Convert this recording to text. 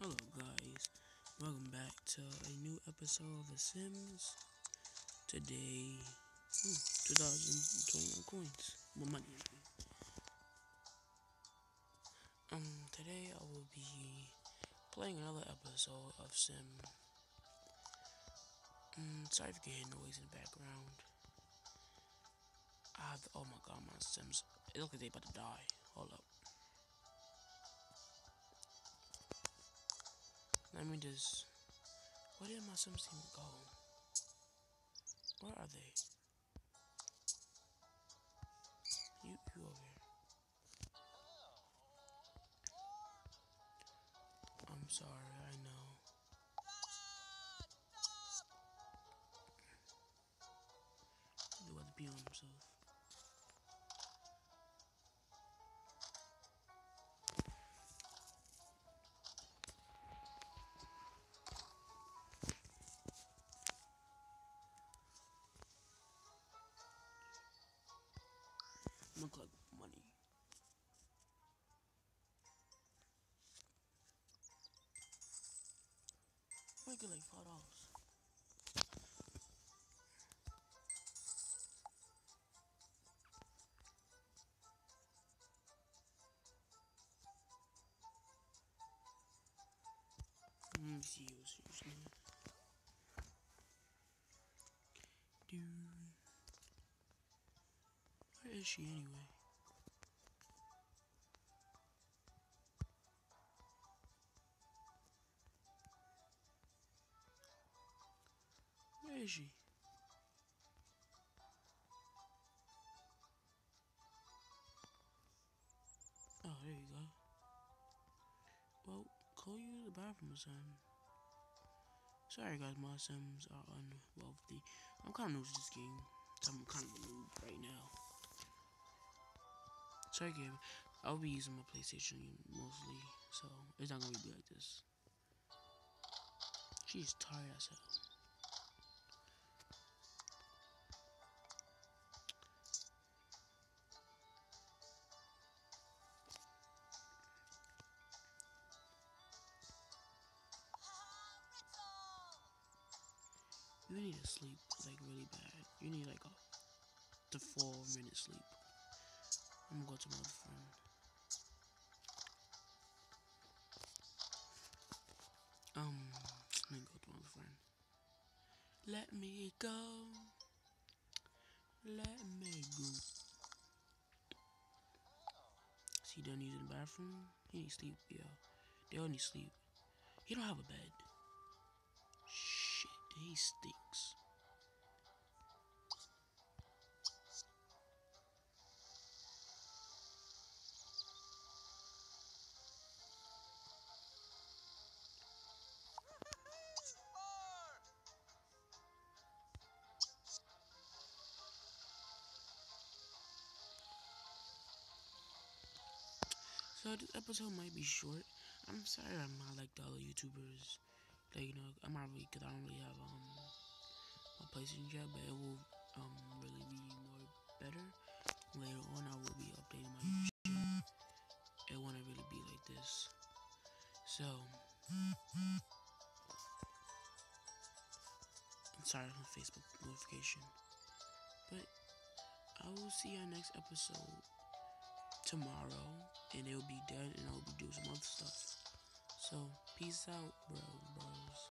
Hello guys, welcome back to a new episode of The Sims. Today, ooh, 2021 coins, more money. Um, today I will be playing another episode of Sim. Um, sorry if you hear noise in the background. I have, oh my god, my Sims, it looks like they about to die. Hold up. Let me just. Where did my Sims team go? Where are they? You, you over here. I'm sorry, I know. He about to pee on himself. Gonna collect money. I get like five dollars. Let me see what's usually. Dude. Where is she anyway? Where is she? Oh, there you go. Well, go use the bathroom or something. Sorry guys, my sims are unwealthy. I'm kind of new to this game. So I'm kind of a right now. Sorry game, I'll be using my PlayStation mostly, so it's not gonna be like this. She's tired as hell. You need to sleep like really bad. You need like a to four minute sleep. I'm gonna go to my friend. Um, let me go to my friend. Let me go. Let me go. See, done using the bathroom. He need sleep, yeah. They all need sleep. He don't have a bed. Shit, he stinks. So this episode might be short. I'm sorry I'm not like the other YouTubers. Like you know, I'm not really because I don't really have um my PlayStation yet, but it will um really be more better later on. I will be updating my YouTube. It won't really be like this. So I'm sorry for Facebook notification, but I will see you next episode tomorrow and it'll be done and I'll be doing some other stuff. So peace out, bro, bros.